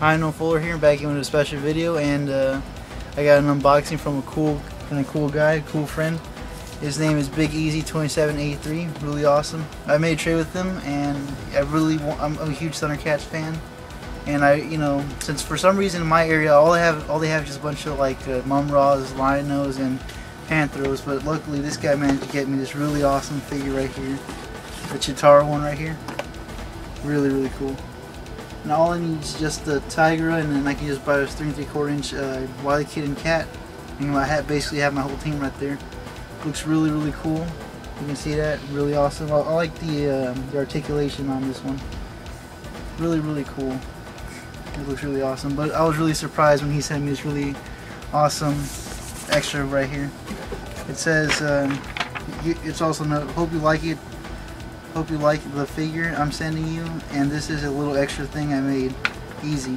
Hi, No Fuller here, back in with a special video, and uh, I got an unboxing from a cool, from a cool guy, cool friend. His name is Bigez2783. Really awesome. I made a trade with him, and I really, want, I'm, I'm a huge Thundercats fan. And I, you know, since for some reason in my area, all they have, all they have is just a bunch of like uh, Mumm-Ras, Lion-Os, and Panthros. But luckily, this guy managed to get me this really awesome figure right here, the Cheetara one right here. Really, really cool. And all I need is just the Tygra, and then I can just buy this 3 and 3 quarter inch uh, WilyKit and Cat. And I have basically have my whole team right there. Looks really, really cool. You can see that, really awesome. I, I like the, uh, the articulation on this one. Really, really cool. It looks really awesome. But I was really surprised when he sent me this really awesome extra right here. It says, um, it's also note, hope you like it. Hope you like the figure I'm sending you, and this is a little extra thing I made. Easy.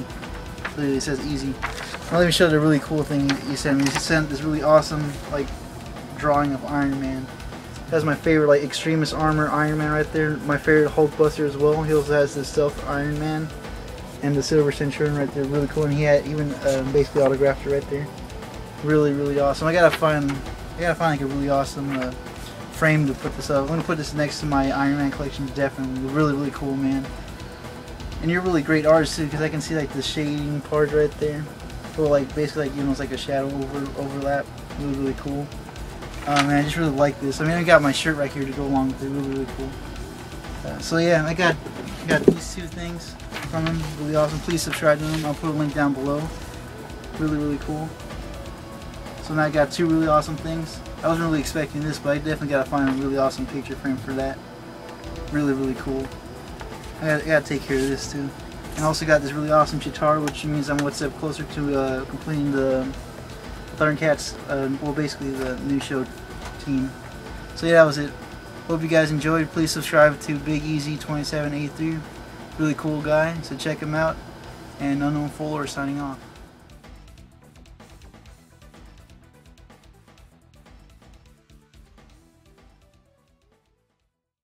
Literally, it says easy. I'll even show you the really cool thing you sent me. He sent this really awesome, like, drawing of Iron Man. That's my favorite, like, Extremis Armor Iron Man right there. My favorite Hulkbuster as well. He also has the Stealth Iron Man and the Silver Centurion right there. Really cool, and he had even uh, basically autographed it right there. Really, really awesome. I gotta find, I gotta find like a really awesome uh, frame to put this up. I'm gonna put this next to my Iron Man collection. Definitely, really, really cool, man. And you're really great artist too, because I can see like the shading part right there. Or like basically like you know it's like a shadow over overlap. Really, really cool. Man, I just really like this. I mean, I got my shirt right here to go along with it. Really, really cool. Uh, so yeah, I got I got these two things from him. Really awesome. Please subscribe to him. I'll put a link down below. Really, really cool. So now I got two really awesome things. I wasn't really expecting this, but I definitely got to find a really awesome picture frame for that. Really, really cool. I gotta, I gotta take care of this too. And also got this really awesome Cheetara, which means I'm one step closer to uh, completing the Thundercats, uh, well basically the new show team. So yeah, that was it. Hope you guys enjoyed. Please subscribe to Bigez2783. Really cool guy, so check him out. And Unknown Fuller signing off.